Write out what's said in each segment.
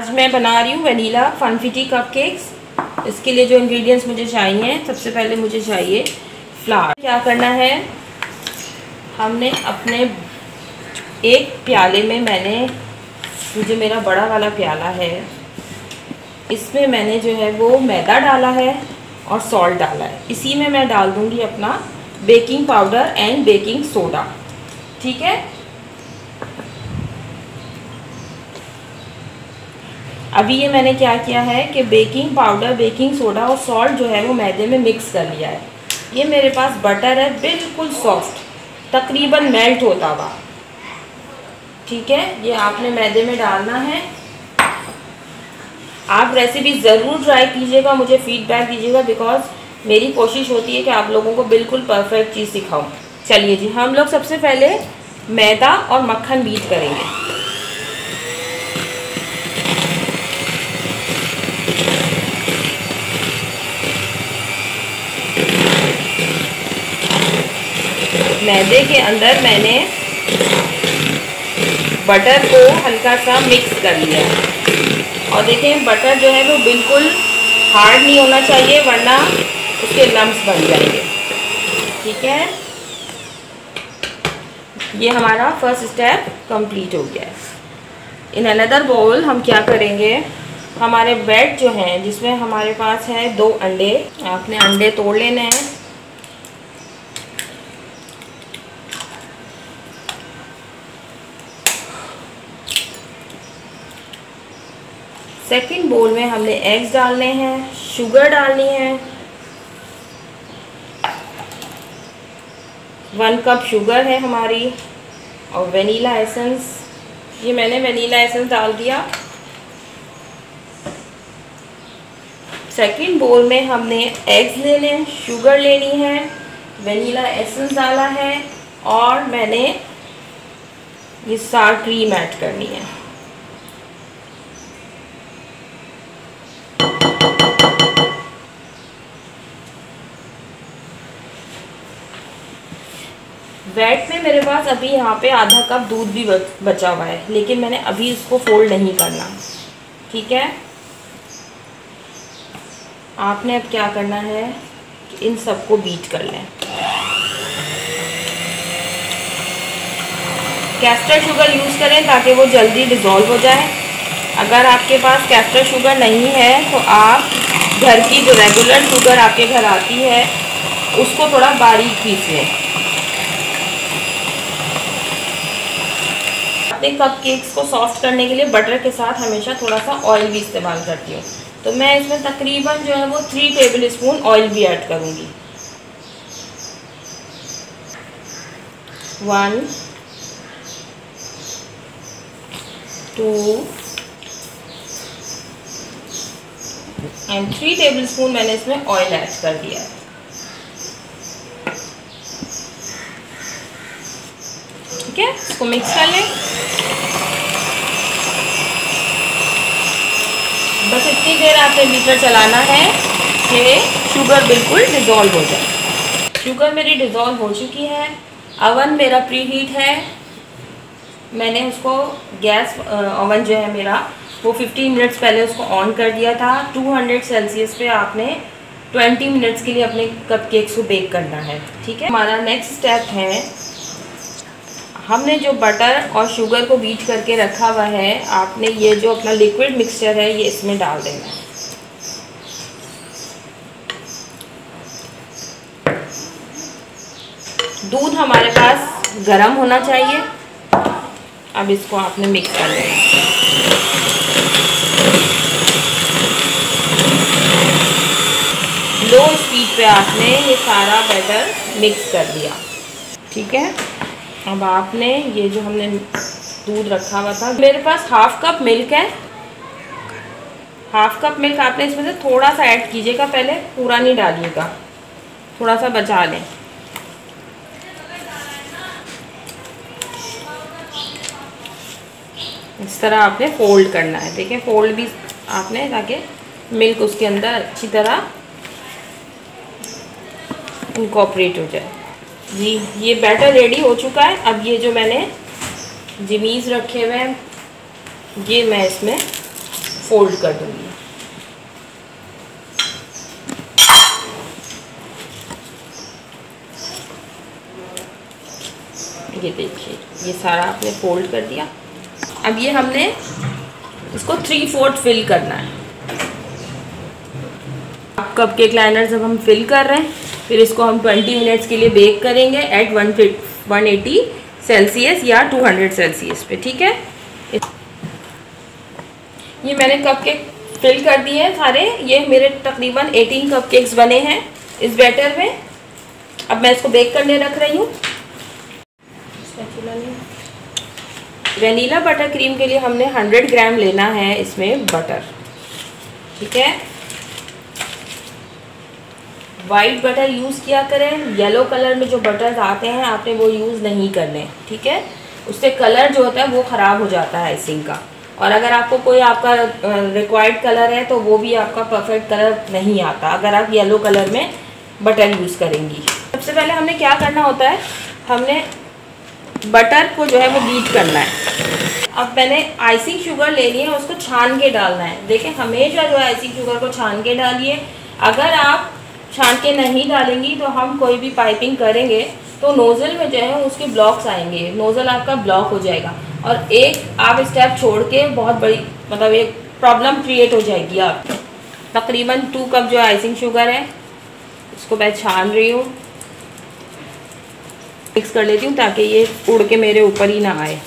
आज मैं बना रही हूँ वनीला फनफिटी कप केक्स इसके लिए जो इंग्रेडिएंट्स मुझे चाहिए सबसे पहले मुझे चाहिए फ्लावर क्या करना है? हमने अपने एक प्याले में मैंने, मुझे मेरा बड़ा वाला प्याला है। इसमें मैंने जो है वो मैदा डाला है और सॉल्ट डाला है। इसी में मैं डाल दूँगी अपना baking powder and baking soda ठीक है? अभी ये मैंने क्या किया है कि बेकिंग पाउडर, बेकिंग सोडा और सॉल्ट जो है वो मैदे में मिक्स कर लिया है। ये मेरे पास बटर है, बिल्कुल सॉफ्ट तकरीबन मेल्ट होता हुआ। ठीक है? ये आपने मैदे में डालना है। आप रेसिपी ज़रूर ट्राई कीजिएगा, मुझे फीडबैक दीजिएगा बिकॉज़ मेरी कोशिश होती है कि आप लोगों को बिल्कुल परफेक्ट चीज़ सिखाऊं। चलिए जी, हम लोग सबसे पहले मैदा और मक्खन बीट करेंगे। मैदे के अंदर मैंने बटर को हल्का सा मिक्स कर लिया। और देखें बटर जो है वो बिल्कुल हार्ड नहीं होना चाहिए, वरना उसके लम्स बन जाएँगे। ठीक है? ये हमारा फ़र्स्ट स्टेप कंप्लीट हो गया है। इन अनदर बोल हम क्या करेंगे? हमारे ब्रेड जो हैं, जिसमें हमारे पास है दो अंडे। आपने अंडे तोड़ लेने हैं। सेकंड बोल में हमने एग्स डालने हैं शुगर डालनी है। वन कप शुगर है हमारी और वनीला एसेंस ये मैंने वनीला एसेंस डाल दिया। सेकंड बोल में हमने एग्स लेने शुगर लेनी है वनीला एसेंस डाला है और मैंने ये सार क्रीम ऐड करनी है। वेट में मेरे पास अभी यहाँ पे आधा कप दूध भी बचा हुआ है, लेकिन मैंने अभी इसको फोल्ड नहीं करना। ठीक है? आपने अब क्या करना है इन सबको बीट कर लें। कैस्टर शुगर यूज़ करें ताकि वो जल्दी डिज़ोल्व हो जाए। अगर आपके पास कैस्टर शुगर नहीं है तो आप घर की जो रेगुलर शुगर आपके घर आती है, उसको थोड़ा बारीक पीस। लें अपने कप केक्स को सॉफ्ट करने के लिए बटर के साथ हमेशा थोड़ा सा ऑयल भी इस्तेमाल करती हूँ। तो मैं इसमें तकरीबन जो है वो थ्री टेबल स्पून ऑयल भी ऐड करूँगी। One two and three tablespoon मैंने इसमें ऑयल ऐड कर दिया। है ठीक है? इसको मिक्स कर लें। बस इतनी देर आपने मीटर चलाना है कि शुगर बिल्कुल डिज़ोल्व हो जाए। शुगर मेरी डिज़ोल्व हो चुकी है। अवन मेरा प्री हीट है। मैंने उसको गैस ओवन जो है मेरा वो 15 मिनट्स पहले उसको ऑन कर दिया था। 200 सेल्सियस पे आपने 20 मिनट्स के लिए अपने कप केक्स को बेक करना है। ठीक है? हमारा नेक्स्ट स्टेप है। हमने जो बटर और शुगर को बीट करके रखा हुआ है, आपने ये जो अपना लिक्विड मिक्सचर है, ये इसमें डाल देना है। दूध हमारे पास गरम होना चाहिए। अब इसको आपने मिक्स कर लेना लो स्पीड पे आपने ये सारा बैटर मिक्स कर दिया ठीक है? अब आपने ये जो हमने दूध रखा हुआ था, मेरे पास हाफ़ कप मिल्क है। हाफ़ कप मिल्क आपने इसमें से थोड़ा सा ऐड कीजिएगा पहले, पूरा नहीं डालिएगा। थोड़ा सा बचा लें। इस तरह आपने फोल्ड करना है। देखिए फोल्ड भी आपने ताकि मिल्क उसके अंदर अच्छी तरह इनकॉपरेट हो जाए। जी, ये बैटर रेडी हो चुका है। अब ये जो मैंने जिमीज़ रखे हुए हैं, ये मैं इसमें फोल्ड कर दूँगी। ये देखिए, ये सारा आपने फोल्ड कर दिया। अब ये हमने इसको थ्री फोर्थ फिल करना है। कप केक लाइनर जब हम फिल कर रहे हैं फिर इसको हम 20 मिनट्स के लिए बेक करेंगे at one one eighty Celsius या 200 सेल्सियस पे, ठीक है? ये मैंने कप केक फिल कर दिए हैं सारे। ये मेरे तकरीबन 18 कप केक्स बने हैं इस बैटर में। अब मैं इसको बेक करने रख रही हूँ। वेनीला बटर क्रीम के लिए हमने 100 ग्राम लेना है इसमें बटर ठीक है? वाइट बटर यूज़ किया करें येलो कलर में जो बटर आते हैं, आपने वो यूज़ नहीं करने, ठीक है? उससे कलर जो होता है, वो ख़राब हो जाता है आइसिंग का। और अगर आपको कोई आपका रिक्वायर्ड कलर है तो वो भी आपका परफेक्ट कलर नहीं आता, अगर आप येलो कलर में बटर यूज़ करेंगी। सबसे पहले हमने क्या करना होता है? हमने बटर को जो है, वो बीट करना है। अब मैंने आइसिंग शुगर लेनी है, उसको छान के डालना है। देखें, हमेशा जो है आइसिंग शुगर को छान के डालिए। अगर आप छान के नहीं डालेंगी तो हम कोई भी पाइपिंग करेंगे तो नोज़ल में जो है उसके ब्लॉक्स आएँगे। नोज़ल आपका ब्लॉक हो जाएगा। और एक आप स्टेप छोड़ के बहुत बड़ी मतलब एक प्रॉब्लम क्रिएट हो जाएगी आप। तकरीबन टू कप जो आइसिंग शुगर है, उसको मैं छान रही हूँ। मिक्स कर लेती हूँ ताकि ये उड़ के मेरे ऊपर ही ना आए।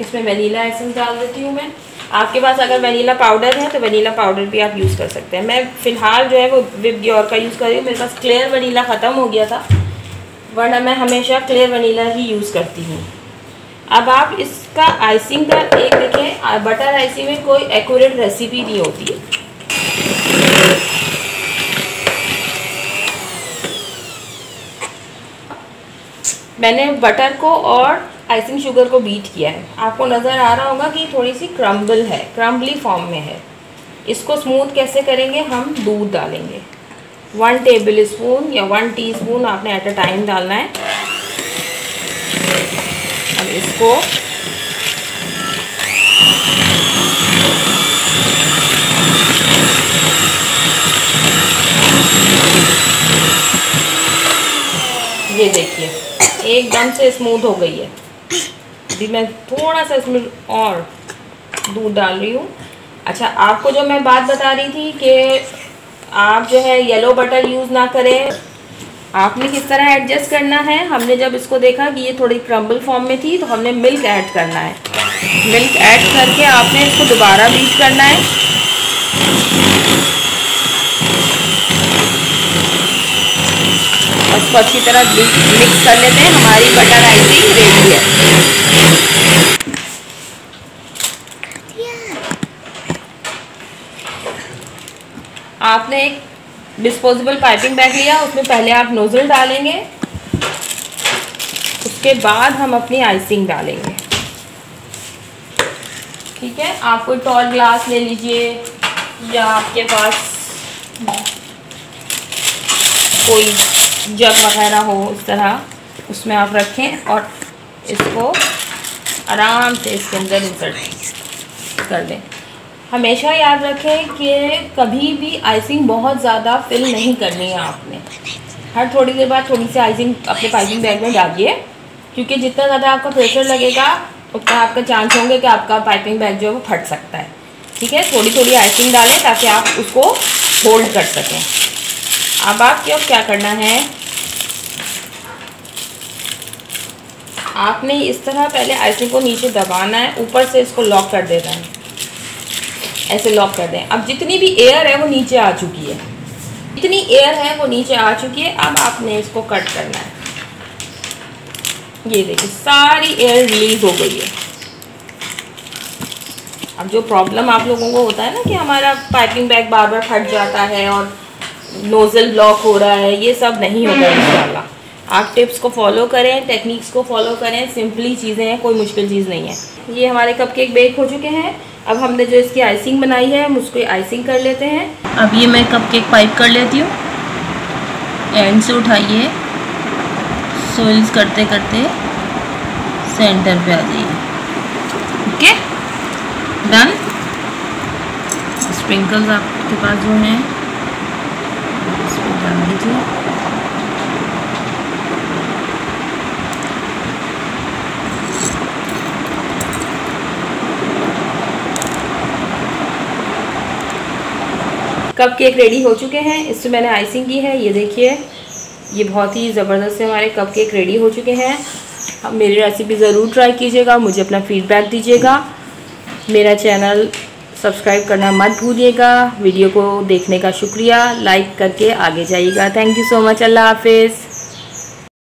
इसमें वनीला एसेंस डाल देती हूँ मैं। आपके पास अगर वनीला पाउडर है तो वनीला पाउडर भी आप यूज़ कर सकते हैं। मैं फ़िलहाल जो है वो विप ग्योर का यूज़ कर रही हूँ। मेरे पास क्लियर वनीला ख़त्म हो गया था, वरना मैं हमेशा क्लियर वनीला ही यूज़ करती हूँ। अब आप इसका आइसिंग का एक देखें बटर आइसिंग में कोई एक्यूरेट रेसिपी नहीं होती। है मैंने बटर को और आइसिंग शुगर को बीट किया है। आपको नज़र आ रहा होगा कि थोड़ी सी क्रम्बल है क्रम्बली फॉर्म में है। इसको स्मूथ कैसे करेंगे? हम दूध डालेंगे। वन टेबल स्पून या वन टीस्पून आपने एट अ टाइम डालना है। अब इसको ये देखिए, एकदम से स्मूथ हो गई है। अभी मैं थोड़ा सा इसमें और दूध डाल रही हूँ। अच्छा आपको जो मैं बात बता रही थी कि आप जो है येलो बटर यूज़ ना करें। आपने किस तरह एडजस्ट करना है? हमने जब इसको देखा कि ये थोड़ी क्रम्बल फॉर्म में थी तो हमने मिल्क ऐड करना है। मिल्क ऐड करके आपने इसको दोबारा बीट करना है। इसको अच्छी तरह मिक्स कर लेते हैं। हमारी बटर आइसिंग रेडी है। आपने एक डिस्पोजेबल पाइपिंग बैग लिया, उसमें पहले आप नोज़ल डालेंगे। उसके बाद हम अपनी आइसिंग डालेंगे। ठीक है? आप कोई टॉल ग्लास ले लीजिए, या आपके पास कोई जग वगैरह हो उस तरह, उसमें आप रखें और इसको आराम से इसके अंदर इंसर्ट कर दें। हमेशा याद रखें कि कभी भी आइसिंग बहुत ज़्यादा फिल नहीं करनी है आपने। हर थोड़ी देर बाद थोड़ी सी आइसिंग अपने पाइपिंग बैग में डालिए, क्योंकि जितना ज़्यादा आपका प्रेशर लगेगा, उतना आपका चांस होंगे कि आपका पाइपिंग बैग जो है वो फट सकता है। ठीक है? थोड़ी थोड़ी आइसिंग डालें ताकि आप उसको होल्ड कर सकें। अब आप क्यों क्या करना है? आपने इस तरह पहले आइसिंग को नीचे दबाना है, ऊपर से इसको लॉक कर देना है। ऐसे लॉक कर दें। अब जितनी भी एयर है, वो नीचे आ चुकी है। जितनी एयर है, वो नीचे आ चुकी है। अब आपने इसको कट करना है। ये देखिए, सारी एयर रिलीज़ हो गई है। अब जो प्रॉब्लम आप लोगों को होता है ना कि हमारा पाइपिंग बैग बार बार फट जाता है और नोज़ल ब्लॉक हो रहा है, ये सब नहीं होगा इंशाल्लाह आप टिप्स को फॉलो करें, टेक्निक्स को फॉलो करें, सिंपली चीज़ें हैं, कोई मुश्किल चीज़ नहीं है। ये हमारे कप केक बेक हो चुके हैं। अब हमने जो इसकी आइसिंग बनाई है, हम उसको आइसिंग कर लेते हैं। अब ये मैं कप केक पाइप कर लेती हूँ। एंड से उठाइए। सोल्स करते करते सेंटर पे आ जाइए। ओके डन स्प्रिंकल्स आपके पास जो हैं डाल दीजिए। कप केक रेडी हो चुके हैं। इससे मैंने आइसिंग की है। ये देखिए, ये बहुत ही ज़बरदस्त से हमारे कप केक रेडी हो चुके हैं। अब मेरी रेसिपी ज़रूर ट्राई कीजिएगा। मुझे अपना फीडबैक दीजिएगा। मेरा चैनल सब्सक्राइब करना मत भूलिएगा। वीडियो को देखने का शुक्रिया। लाइक करके आगे जाइएगा। थैंक यू सो मच अल्लाह हाफिज़।